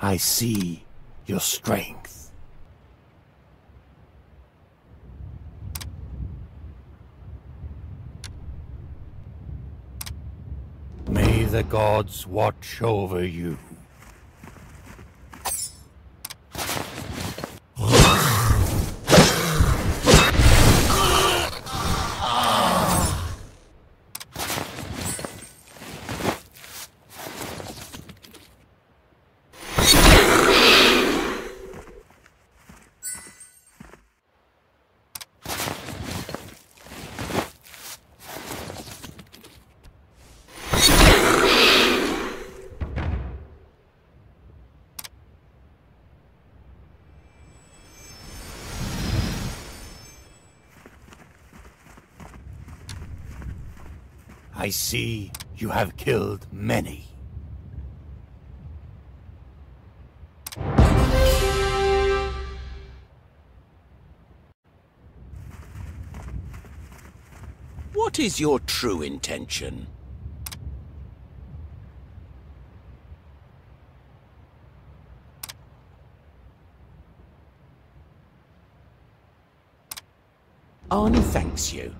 I see your strength. May the gods watch over you. I see you have killed many. What is your true intention? Arnie thanks you.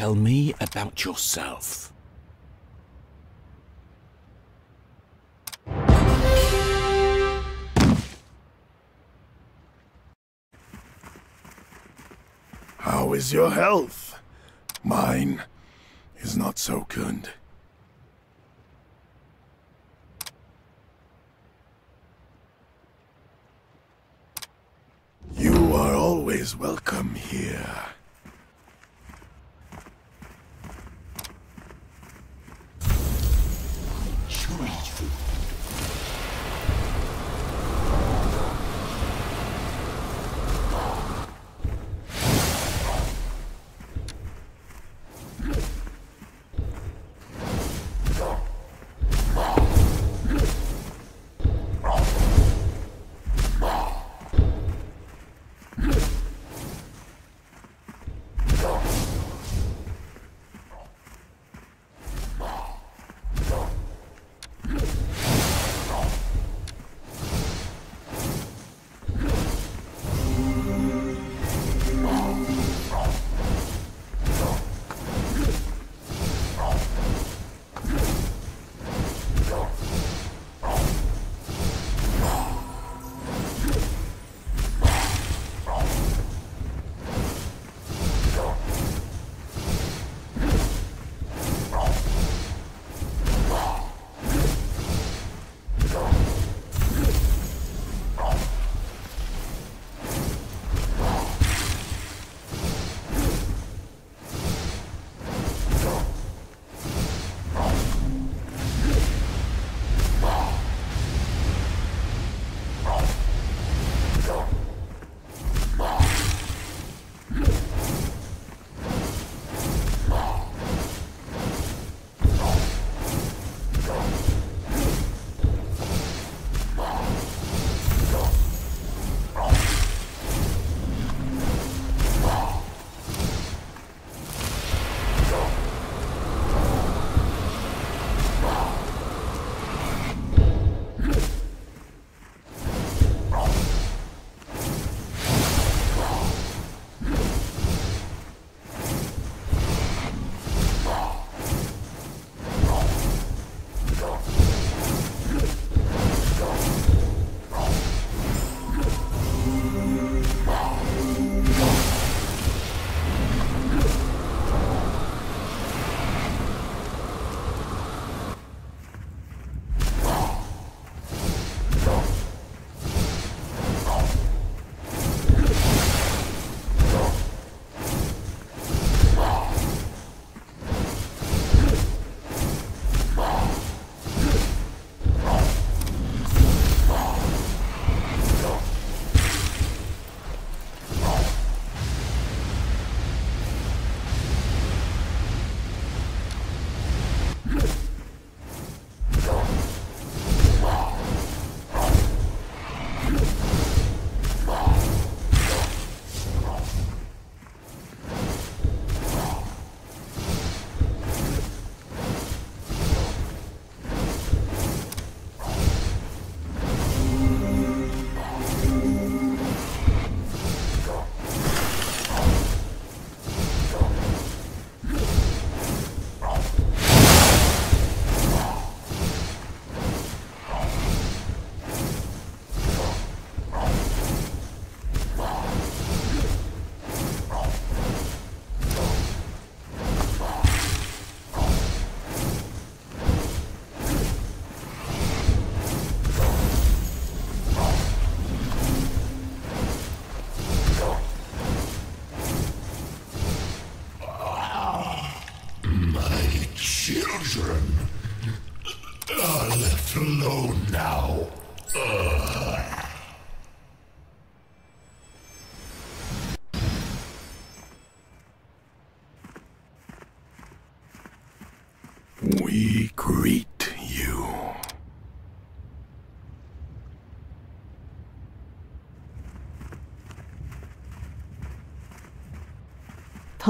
Tell me about yourself. How is your health? Mine is not so good. You are always welcome here.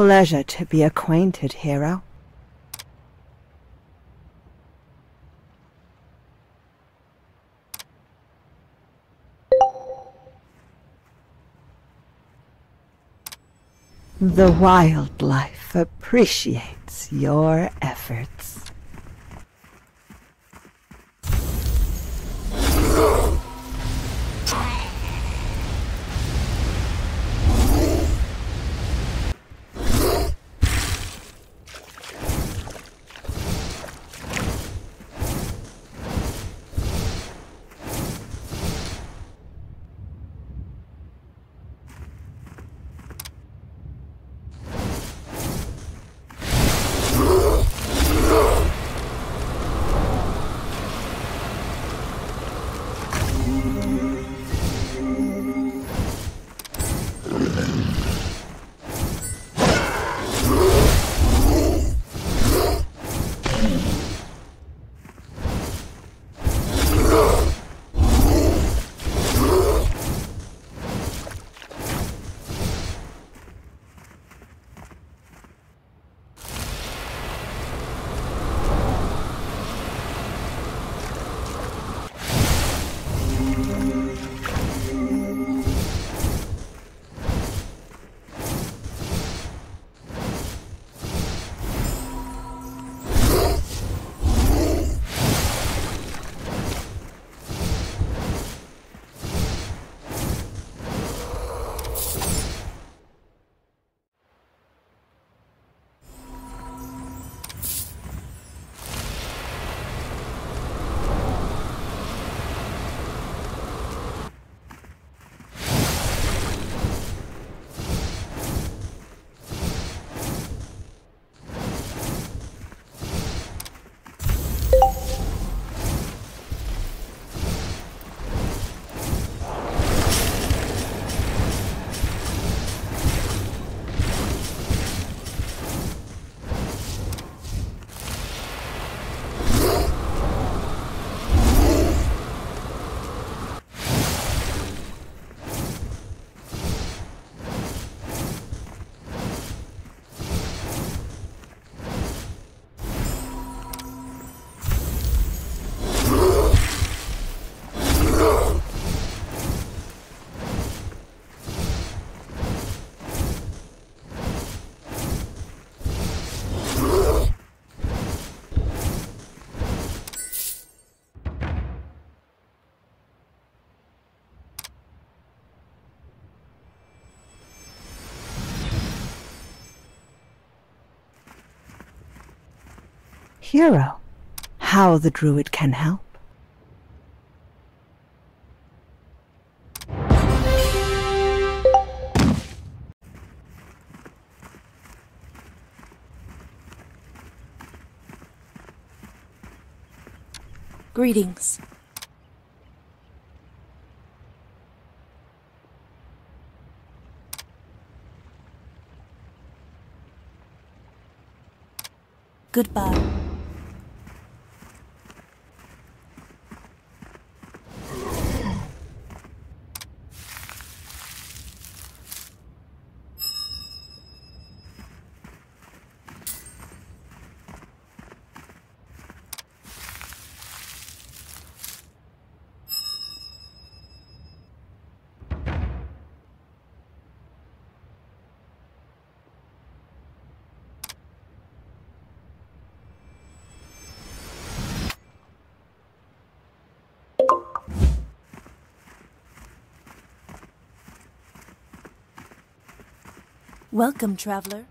Pleasure to be acquainted, hero. The wildlife appreciates your efforts. Hero, how the druid can help. Greetings. Goodbye. Welcome, traveler.